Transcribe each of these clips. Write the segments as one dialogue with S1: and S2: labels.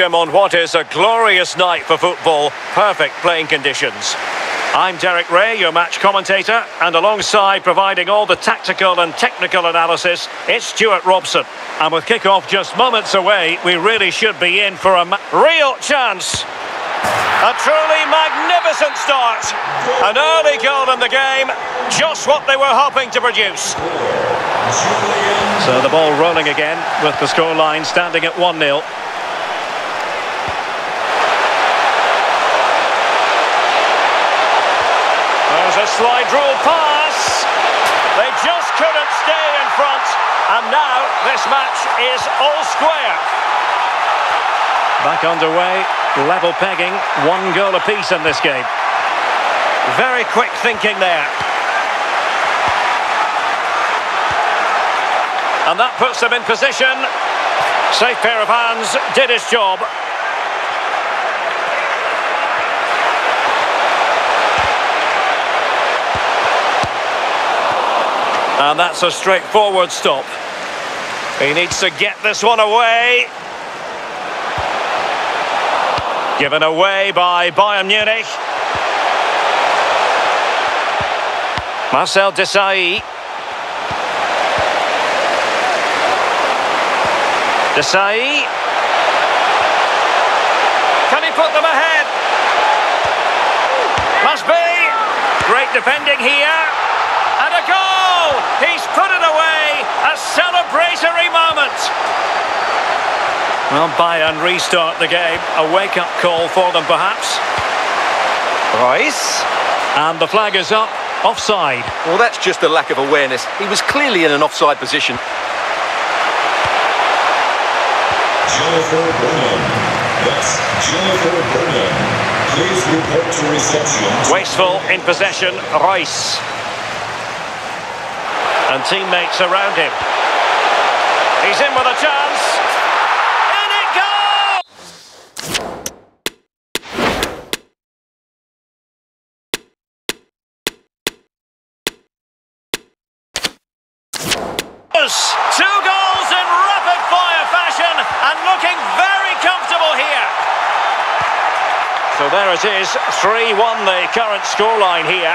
S1: on what is a glorious night for football. Perfect playing conditions. I'm Derek Ray, your match commentator, and alongside providing all the tactical and technical analysis, it's Stuart Robson. And with kick-off just moments away, we really should be in for a real chance. A truly magnificent start. An early goal in the game, just what they were hoping to produce. So the ball rolling again with the scoreline standing at 1-0. There's a slide rule pass. They just couldn't stay in front. And now this match is all square. Back underway, level pegging, one goal apiece in this game. Very quick thinking there. And that puts them in position. Safe pair of hands, did his job. And that's a straightforward stop. He needs to get this one away. Given away by Bayern Munich. Marcel Desailly. Desailly. Can he put them ahead? Must be. Great defending here. And a goal! He's put it away! A celebratory moment! Well, Bayern restart the game. A wake-up call for them, perhaps.
S2: Rice.
S1: And the flag is up. Offside.
S2: Well, that's just a lack of awareness. He was clearly in an offside position.
S3: Jennifer Burnham. That's Jennifer Burnham. Please report to reception.
S1: Wasteful in possession, Rice. And teammates around him. He's in with a chance. In it goes! Two goals in rapid fire fashion and looking very comfortable here. So there it is, 3-1 the current scoreline here.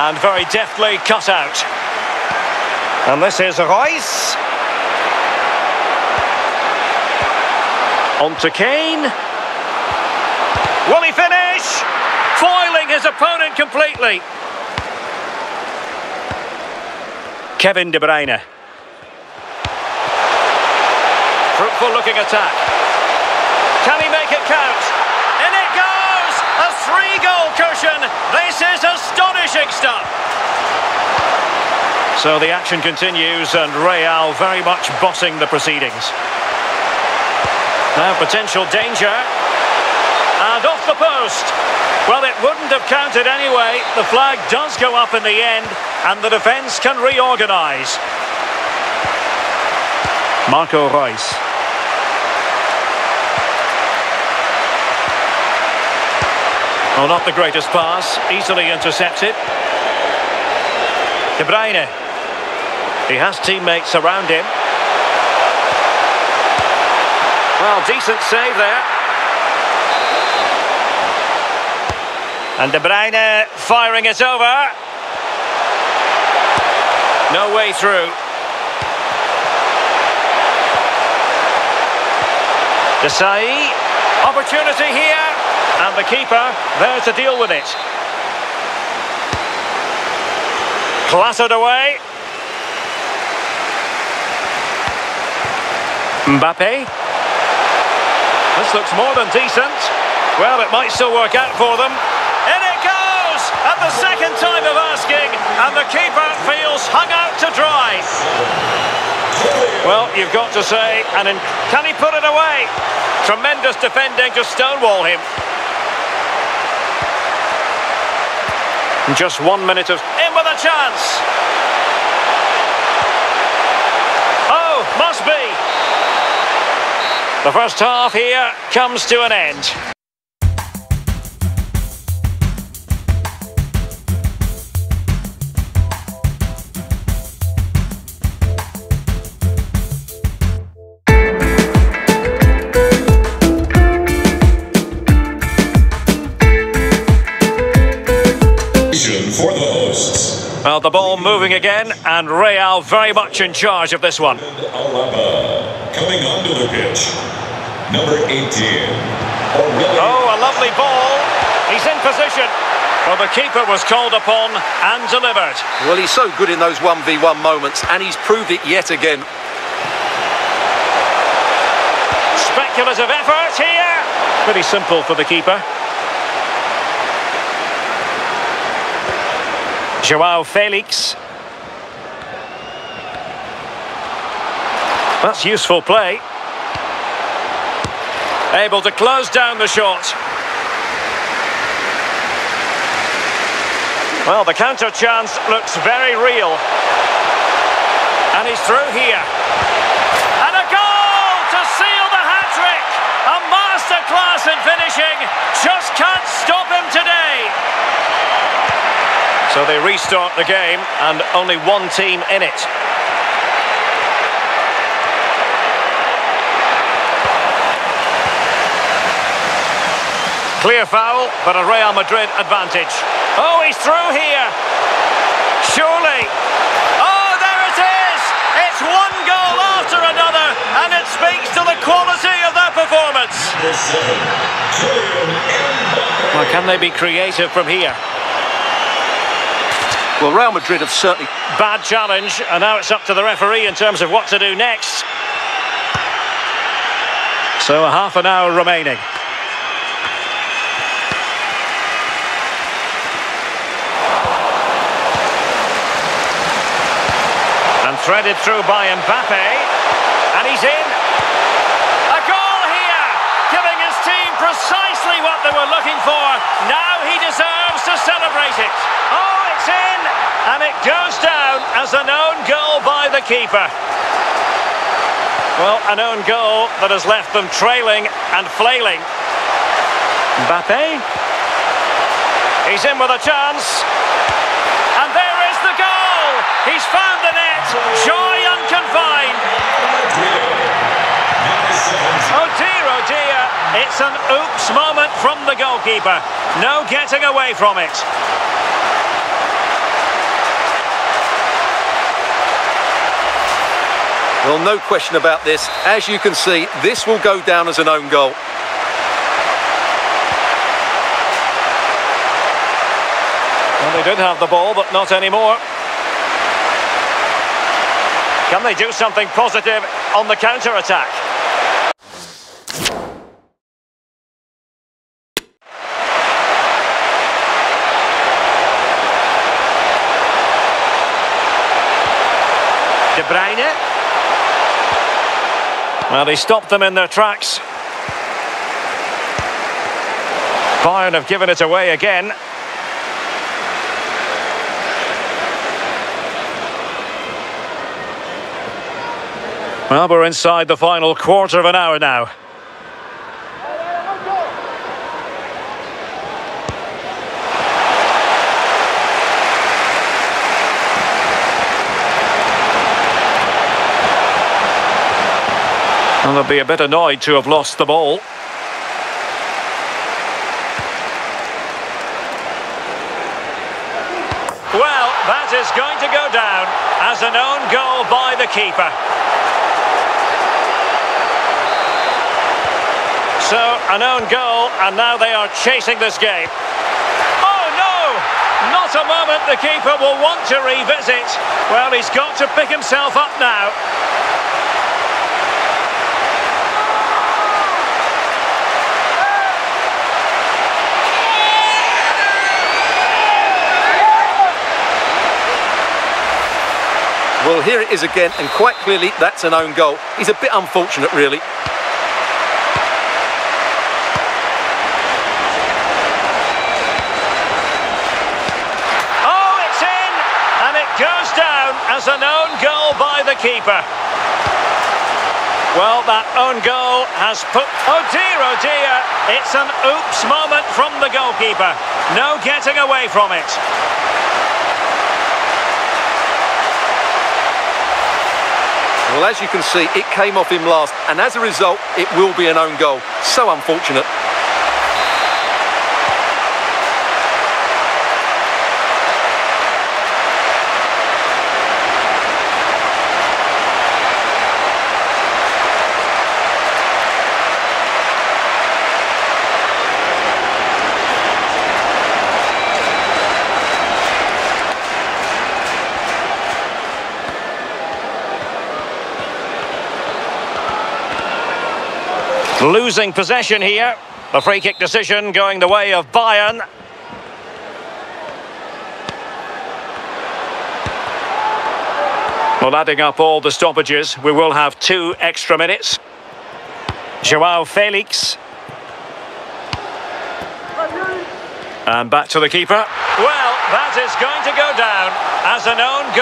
S1: And very deftly cut out. And this is Rice. On to Kane. Will he finish? Foiling his opponent completely. Kevin De Bruyne. Fruitful looking attack. Can he make it count? A three-goal cushion. This is astonishing stuff. So the action continues and Real very much bossing the proceedings. Now potential danger. And off the post. Well, it wouldn't have counted anyway. The flag does go up in the end and the defence can reorganise. Marco Reus. Oh, not the greatest pass. Easily intercepted. De Bruyne. He has teammates around him. Well, decent save there. And De Bruyne firing it over. No way through. Desailly. Opportunity here. And the keeper there to deal with it. Clattered away. Mbappe. This looks more than decent. Well, it might still work out for them. In it goes! At the second time of asking, and the keeper feels hung out to dry. Well, you've got to say, and can he put it away? Tremendous defending to stonewall him. Just one minute of... In with a chance! Oh, must be! The first half here comes to an end. Well, the ball moving again, and Real very much in charge of this one.
S3: Alaba coming onto the pitch. Number 18.
S1: Oh, a lovely ball. He's in position. Well, the keeper was called upon and delivered.
S2: Well, he's so good in those 1v1 moments, and he's proved it yet again.
S1: Speculative effort here. Pretty simple for the keeper. Joao Felix. That's useful play. Able to close down the shot. Well, the counter chance looks very real. And he's through here. And a goal to seal the hat-trick! A masterclass in finishing. Just can't stop him today. So they restart the game and only one team in it. Clear foul, but a Real Madrid advantage. Oh, he's through here. Surely. Oh, there it is! It's one goal after another, and it speaks to the quality of their performance.
S3: Number 7. Kylian Mbappe.
S1: Well, can they be creative from here?
S2: Well, Real Madrid have certainly...
S1: Bad challenge, and now it's up to the referee in terms of what to do next. So a half an hour remaining. And threaded through by Mbappe. And he's in. A goal here, giving his team precisely what they were looking for. Now he deserves to celebrate it. Oh, it's it goes down as an own goal by the keeper. Well, an own goal that has left them trailing and flailing. Mbappe. He's in with a chance. And there is the goal. He's found the net. Joy unconfined. Oh dear, oh dear. It's an oops moment from the goalkeeper. No getting away from it.
S2: Well, no question about this. As you can see, this will go down as an own goal.
S1: Well, they did have the ball, but not anymore. Can they do something positive on the counter-attack? De Bruyne. Well, he stopped them in their tracks. Bayern have given it away again. Well, we're inside the final quarter of an hour now. And they'll be a bit annoyed to have lost the ball. Well, that is going to go down as an own goal by the keeper. So, an own goal, and now they are chasing this game. Oh, no! Not a moment the keeper will want to revisit. Well, he's got to pick himself up now.
S2: Well, here it is again, and quite clearly that's an own goal. He's a bit unfortunate, really.
S1: Oh, it's in! And it goes down as an own goal by the keeper. Well, that own goal has put... Oh dear, oh dear! It's an oops moment from the goalkeeper. No getting away from it.
S2: Well, as you can see, it came off him last, and as a result, it will be an own goal. So unfortunate.
S1: Losing possession here. The free kick decision going the way of Bayern. Well, adding up all the stoppages, we will have two extra minutes. Joao Felix. And back to the keeper. Well, that is going to go down as an own goal.